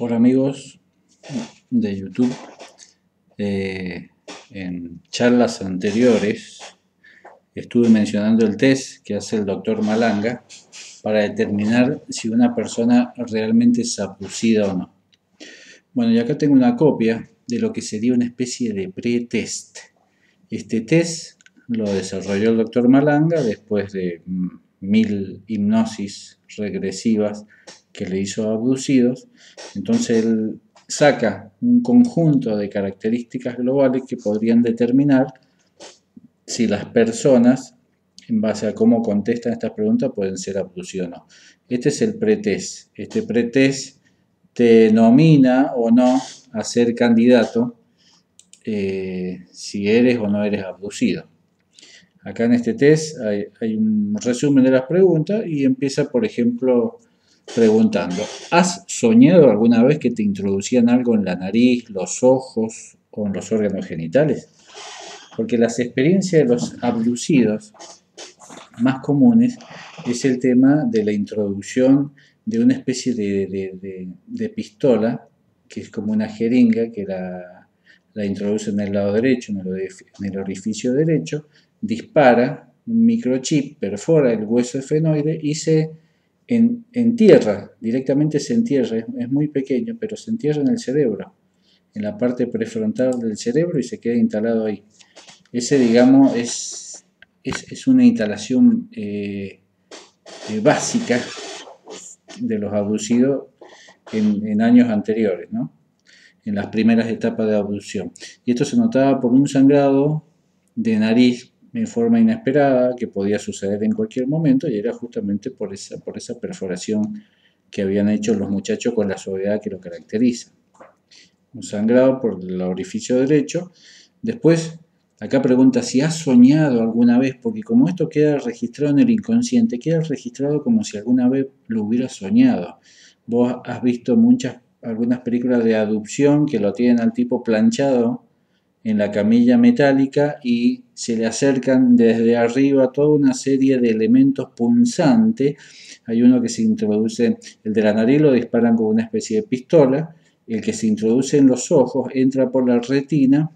Hola amigos de YouTube. Eh, en charlas anteriores estuve mencionando el test que hace el doctor Malanga para determinar si una persona realmente es abducida o no. Bueno, y acá tengo una copia de lo que sería una especie de pre-test. Este test lo desarrolló el doctor Malanga después de mil hipnosis regresivas que le hizo abducidos. Entonces él saca un conjunto de características globales que podrían determinar si las personas, en base a cómo contestan estas preguntas, pueden ser abducidos o no. Este es el pretest. Este pretest te nomina o no a ser candidato eh, si eres o no eres abducido. Acá en este test hay, un resumen de las preguntas y empieza, por ejemplo, preguntando, ¿has soñado alguna vez que te introducían algo en la nariz, los ojos o en los órganos genitales? Porque las experiencias de los abducidos más comunes es el tema de la introducción de una especie de, pistola, que es como una jeringa que la, la introduce en el lado derecho, en el, orificio derecho, dispara un microchip, perfora el hueso efenoide y se en, tierra, directamente se entierra, es muy pequeño, pero se entierra en el cerebro, en la parte prefrontal del cerebro y se queda instalado ahí. Ese, digamos, es, es, una instalación eh, eh, básica de los abducidos en, en años anteriores, ¿no? en las primeras etapas de abducción. Y esto se notaba por un sangrado de nariz en forma inesperada que podía suceder en cualquier momento y era justamente por esa, por esa perforación que habían hecho los muchachos con la suavidad que lo caracteriza. Un sangrado por el orificio derecho. Después, acá pregunta si has soñado alguna vez, porque como esto queda registrado en el inconsciente, queda registrado como si alguna vez lo hubieras soñado. Vos has visto muchas, algunas películas de adopción que lo tienen al tipo planchado en la camilla metálica y se le acercan desde arriba toda una serie de elementos punzantes. Hay uno que se introduce, el de la nariz lo disparan con una especie de pistola, el que se introduce en los ojos entra por la retina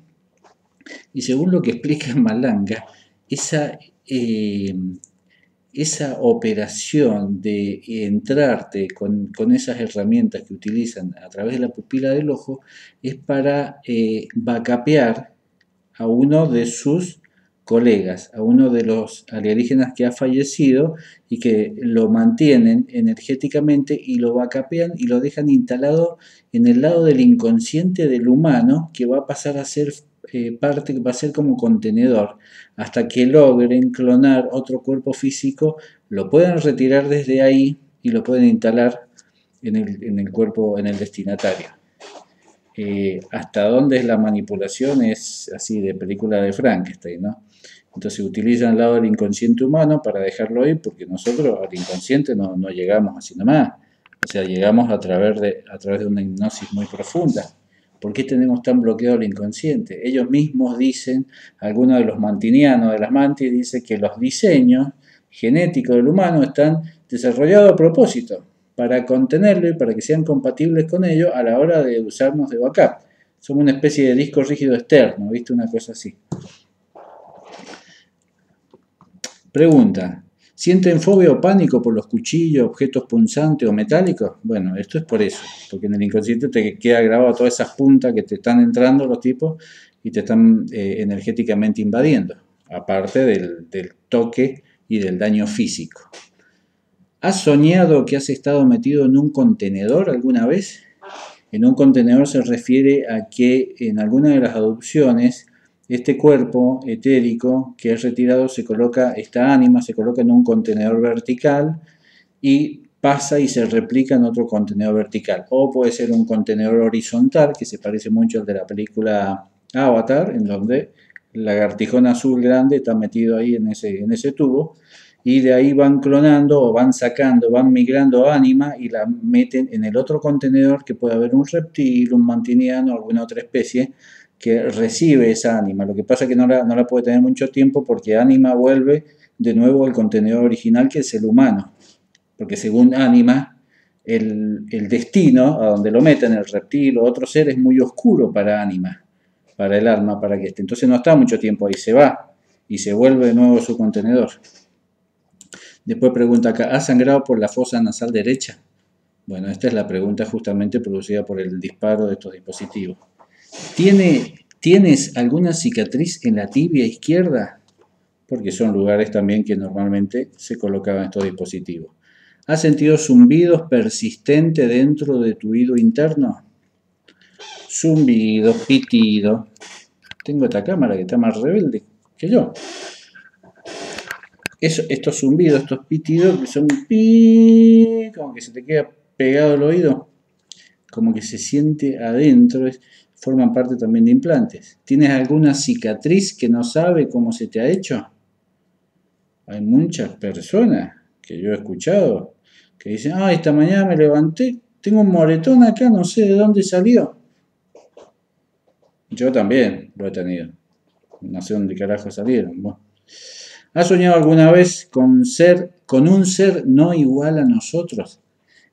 y según lo que explica Malanga, esa eh, esa operación de entrarte con, esas herramientas que utilizan a través de la pupila del ojo es para eh, vacapear a uno de sus colegas, a uno de los alienígenas que ha fallecido y que lo mantienen energéticamente y lo vacapean y lo dejan instalado en el lado del inconsciente del humano que va a pasar a ser eh, parte va a ser como contenedor hasta que logren clonar otro cuerpo físico, lo pueden retirar desde ahí y lo pueden instalar en el, cuerpo, en el destinatario. Eh, hasta dónde es la manipulación es así de película de Frankenstein, ¿no? Entonces utilizan el lado del inconsciente humano para dejarlo ahí porque nosotros al inconsciente no, no llegamos así nomás. O sea, llegamos a través, de, a través de una hipnosis muy profunda. ¿Por qué tenemos tan bloqueado el inconsciente? Ellos mismos dicen, algunos de los mantinianos de las mantis dicen que los diseños genéticos del humano están desarrollados a propósito para contenerlo y para que sean compatibles con ello a la hora de usarnos de backup. Somos una especie de disco rígido externo, ¿viste? Una cosa así. Pregunta, ¿Sienten fobia o pánico por los cuchillos, objetos punzantes o metálicos? Bueno, esto es por eso, porque en el inconsciente te queda grabado todas esas puntas que te están entrando los tipos y te están eh, energéticamente invadiendo, aparte del, del toque y del daño físico. ¿Has soñado que has estado metido en un contenedor alguna vez? En un contenedor se refiere a que en alguna de las adopciones este cuerpo etérico que es retirado se coloca, esta ánima se coloca en un contenedor vertical y pasa y se replica en otro contenedor vertical. O puede ser un contenedor horizontal, que se parece mucho al de la película Avatar, en donde el lagartijón azul grande está metido ahí en ese, en ese tubo, y de ahí van clonando o van sacando, van migrando ánima y la meten en el otro contenedor que puede haber un reptil, un mantiniano, alguna otra especie, que recibe esa ánima. Lo que pasa es que no la, no la puede tener mucho tiempo porque ánima vuelve de nuevo al contenedor original que es el humano. Porque según ánima, el, destino, a donde lo meten, el reptil o otro ser, es muy oscuro para ánima, para el alma, para que esté. Entonces no está mucho tiempo ahí, se va y se vuelve de nuevo su contenedor. Después pregunta acá, ¿ha sangrado por la fosa nasal derecha? Bueno, esta es la pregunta justamente producida por el disparo de estos dispositivos. ¿Tiene, ¿Tienes alguna cicatriz en la tibia izquierda? Porque son lugares también que normalmente se colocaban estos dispositivos. ¿Has sentido zumbidos persistentes dentro de tu oído interno? Zumbidos, pitidos. Tengo esta cámara que está más rebelde que yo. estos zumbidos, estos pitidos que son pi, como que se te queda pegado el oído, como que se siente adentro, forman parte también de implantes. ¿Tienes alguna cicatriz que no sabe cómo se te ha hecho? Hay muchas personas que yo he escuchado que dicen, ah, esta mañana me levanté, tengo un moretón acá, no sé de dónde salió. Yo también lo he tenido. No sé dónde carajo salieron. ¿Has soñado alguna vez con, ser, con un ser no igual a nosotros?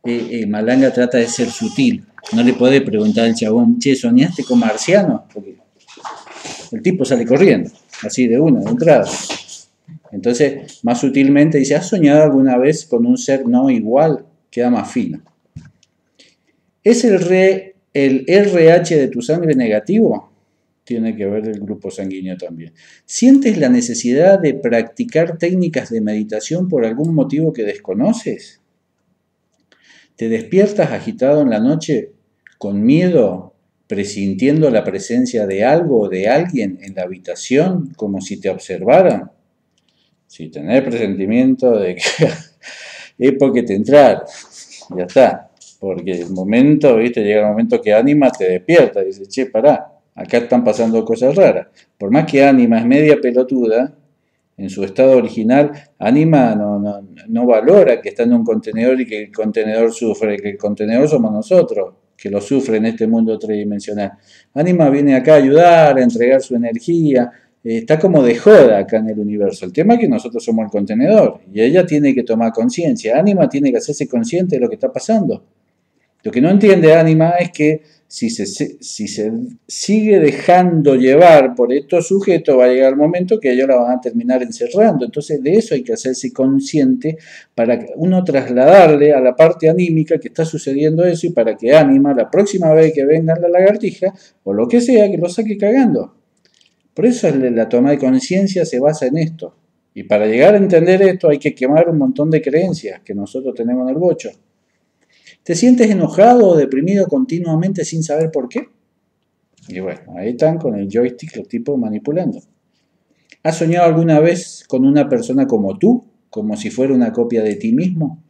Eh, eh, Malanga trata de ser sutil. No le puede preguntar al chabón, che, ¿soñaste con marciano? Porque el tipo sale corriendo, así de una, de entrada. Entonces, más sutilmente dice, ¿has soñado alguna vez con un ser no igual? Queda más fino. ¿Es el, re, el RH de tu sangre negativo? Tiene que ver el grupo sanguíneo también. ¿Sientes la necesidad de practicar técnicas de meditación por algún motivo que desconoces? ¿Te despiertas agitado en la noche con miedo, presintiendo la presencia de algo o de alguien en la habitación como si te observaran? Si tenés presentimiento de que es porque te entrar, ya está. Porque el momento, viste, llega el momento que Anima te despierta, dice, che, pará, acá están pasando cosas raras. Por más que Anima es media pelotuda, en su estado original, Anima no, valora que está en un contenedor y que el contenedor sufre, que el contenedor somos nosotros, que lo sufre en este mundo tridimensional. Anima viene acá a ayudar, a entregar su energía, eh, está como de joda acá en el universo. El tema es que nosotros somos el contenedor y ella tiene que tomar conciencia. Ánima tiene que hacerse consciente de lo que está pasando. Lo que no entiende Ánima es que si se, si se sigue dejando llevar por estos sujetos, va a llegar el momento que ellos la van a terminar encerrando. Entonces, de eso hay que hacerse consciente para uno trasladarle a la parte anímica que está sucediendo eso y para que Ánima, la próxima vez que venga la lagartija o lo que sea, que lo saque cagando. Por eso la toma de conciencia se basa en esto. Y para llegar a entender esto hay que quemar un montón de creencias que nosotros tenemos en el bocho. ¿Te sientes enojado o deprimido continuamente sin saber por qué? Y bueno, ahí están con el joystick los tipos manipulando. ¿Has soñado alguna vez con una persona como tú, como si fuera una copia de ti mismo?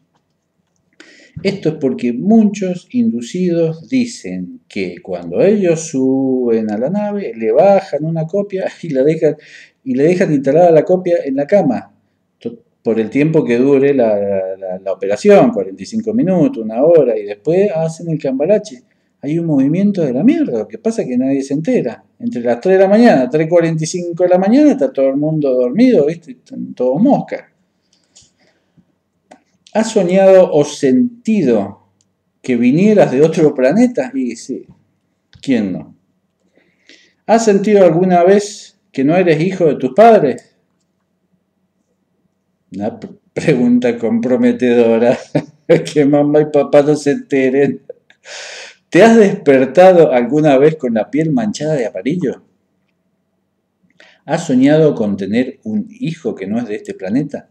Esto es porque muchos inducidos dicen que cuando ellos suben a la nave, le bajan una copia y, la dejan, y le dejan instalada la copia en la cama por el tiempo que dure la, operación, 45 minutos, una hora, y después hacen el cambalache. Hay un movimiento de la mierda, lo que pasa es que nadie se entera. Entre las 3 de la mañana, 3.45 de la mañana, está todo el mundo dormido, ¿viste? Están todos moscas. ¿Has soñado o sentido que vinieras de otro planeta? Y sí, ¿quién no? ¿Has sentido alguna vez que no eres hijo de tus padres? Una pregunta comprometedora, que mamá y papá no se enteren. ¿Te has despertado alguna vez con la piel manchada de amarillo? ¿Has soñado con tener un hijo que no es de este planeta?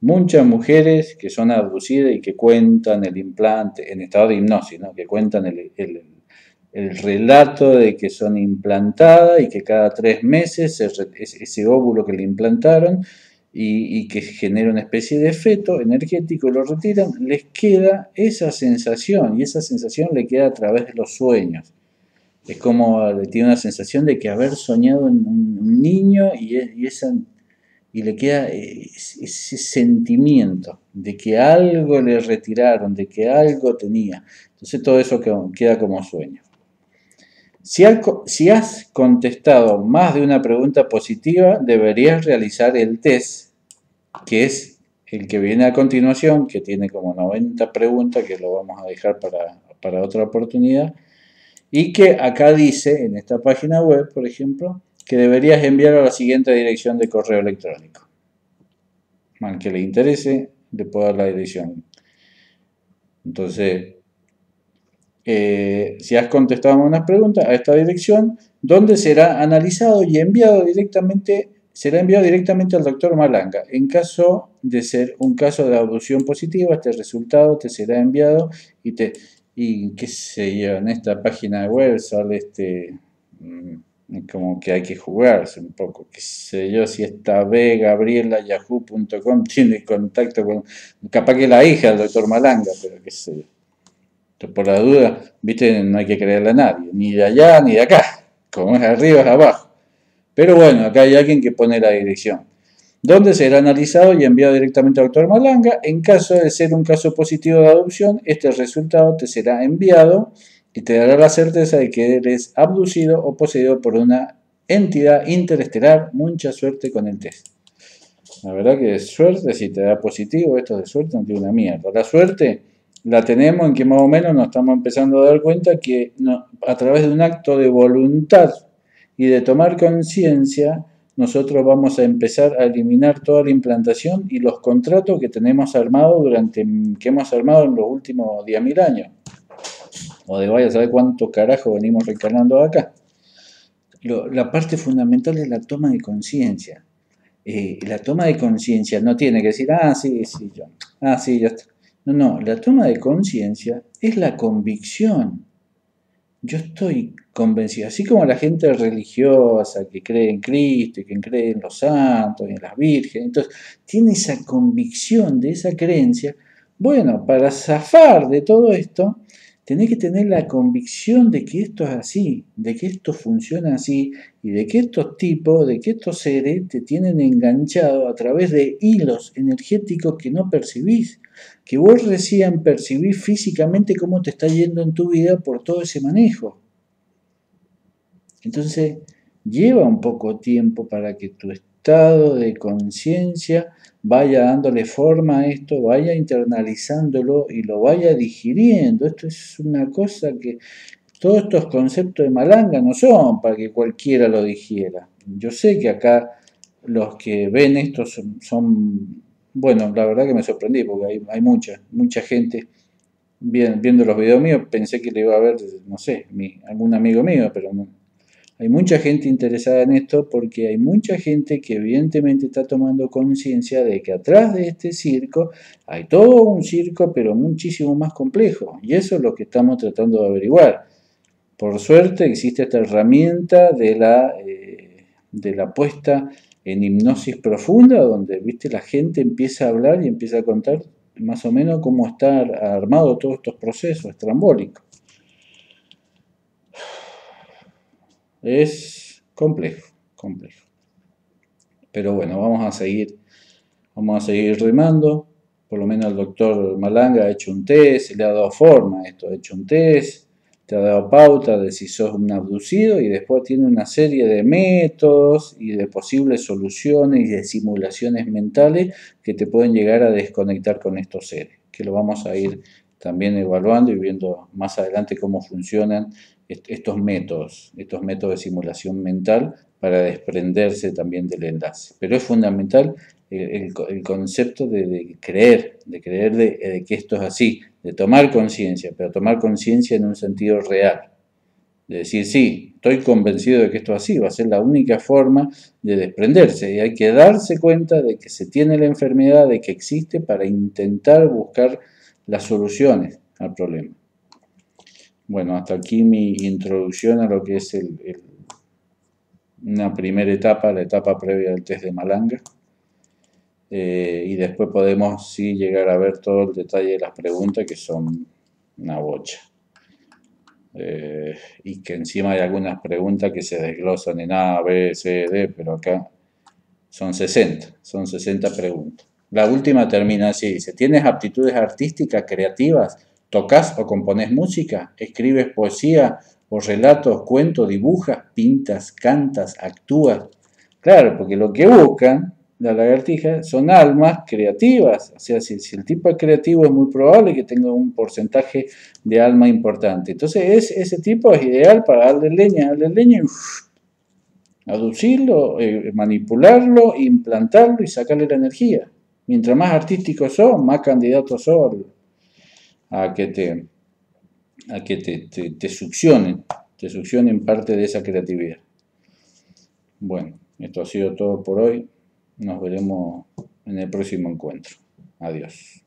muchas mujeres que son abducidas y que cuentan el implante en estado de hipnosis, ¿no? que cuentan el, relato de que son implantadas y que cada tres meses ese, óvulo que le implantaron y, que genera una especie de feto energético, lo retiran, les queda esa sensación y esa sensación le queda a través de los sueños. Es como le tiene una sensación de que haber soñado en un niño y, y y le queda ese sentimiento de que algo le retiraron, de que algo tenía. Entonces todo eso queda como sueño. Si, has contestado más de una pregunta positiva, deberías realizar el test, que es el que viene a continuación, que tiene como 90 preguntas, que lo vamos a dejar para, para otra oportunidad, y que acá dice, en esta página web, por ejemplo, que deberías enviar a la siguiente dirección de correo electrónico. Al que le interese, le puedo dar la dirección. Entonces, eh, si has contestado unas preguntas a esta dirección, donde será analizado y enviado directamente, será enviado directamente al doctor Malanga. En caso de ser un caso de abducción positiva, este resultado te será enviado y te y qué sé yo, en esta página web sale este mm, como que hay que jugarse un poco, qué sé yo, si esta B, Gabriela, yahoo.com tiene contacto con, capaz que la hija del doctor Malanga, pero qué sé yo. Por la duda, viste, no hay que creerle a nadie, ni de allá ni de acá, como es arriba es abajo. Pero bueno, acá hay alguien que pone la dirección donde será analizado y enviado directamente al doctor Malanga. En caso de ser un caso positivo de adopción, este resultado te será enviado y te dará la certeza de que eres abducido o poseído por una entidad interestelar. Mucha suerte con el test. La verdad que suerte, si te da positivo, esto de suerte no tiene una mierda. La suerte la tenemos en que más o menos nos estamos empezando a dar cuenta que a través de un acto de voluntad y de tomar conciencia, nosotros vamos a empezar a eliminar toda la implantación y los contratos que tenemos armados durante, que hemos armado en los últimos 10.000 años. O de vaya a saber cuánto carajo venimos reencarnando acá. la parte fundamental es la toma de conciencia. Eh, la toma de conciencia no tiene que decir, ah, sí, sí, yo, ah, sí, ya está. No, no, la toma de conciencia es la convicción. Yo estoy convencido, así como la gente religiosa que cree en Cristo y que cree en los santos y en las vírgenes, entonces tiene esa convicción de esa creencia, bueno, para zafar de todo esto, tenés que tener la convicción de que esto es así, de que esto funciona así y de que estos tipos, de que estos seres te tienen enganchado a través de hilos energéticos que no percibís, que vos recién percibís físicamente cómo te está yendo en tu vida por todo ese manejo. Entonces, lleva un poco tiempo para que tu estado de conciencia vaya dándole forma a esto, vaya internalizándolo y lo vaya digiriendo. Esto es una cosa que todos estos conceptos de malanga no son para que cualquiera lo digiera. Yo sé que acá los que ven esto son, bueno, la verdad que me sorprendí porque hay, mucha, mucha gente viendo los videos míos, pensé que le iba a ver, no sé, algún amigo mío, pero no, hay mucha gente interesada en esto porque hay mucha gente que evidentemente está tomando conciencia de que atrás de este circo hay todo un circo pero muchísimo más complejo. Y eso es lo que estamos tratando de averiguar. Por suerte existe esta herramienta de la, eh, de la puesta en hipnosis profunda donde ¿viste? la gente empieza a hablar y empieza a contar más o menos cómo está armado todos estos procesos estrambólicos. Es complejo, complejo. Pero bueno, vamos a seguir, vamos a seguir remando. Por lo menos el doctor Malanga ha hecho un test, le ha dado forma a esto, ha hecho un test, te ha dado pauta de si sos un abducido y después tiene una serie de métodos y de posibles soluciones y de simulaciones mentales que te pueden llegar a desconectar con estos seres, que lo vamos a ir también evaluando y viendo más adelante cómo funcionan estos métodos, estos métodos de simulación mental para desprenderse también del enlace. Pero es fundamental el, concepto de, creer, de creer de, que esto es así, de tomar conciencia, pero tomar conciencia en un sentido real. De decir, sí, estoy convencido de que esto es así, va a ser la única forma de desprenderse. Y hay que darse cuenta de que se tiene la enfermedad, de que existe para intentar buscar las soluciones al problema. Bueno, hasta aquí mi introducción a lo que es una primera etapa, la etapa previa del test de Malanga. Eh, y después podemos sí llegar a ver todo el detalle de las preguntas que son una bocha. Eh, y que encima hay algunas preguntas que se desglosan en A, B, C, D, pero acá son 60, son 60 preguntas. La última termina así, dice, ¿tienes aptitudes artísticas, creativas? ¿Tocas o compones música? ¿Escribes poesía o relatos, cuentos, dibujas, pintas, cantas, actúas? Claro, porque lo que buscan la lagartija son almas creativas. O sea, si, el tipo es creativo es muy probable que tenga un porcentaje de alma importante. Entonces ese tipo es ideal para darle leña, darle leña y aducirlo, eh, manipularlo, implantarlo y sacarle la energía. Mientras más artísticos son, más candidatos son a que te, a que te, te succionen, te succionen parte de esa creatividad. Bueno, esto ha sido todo por hoy. Nos veremos en el próximo encuentro. Adiós.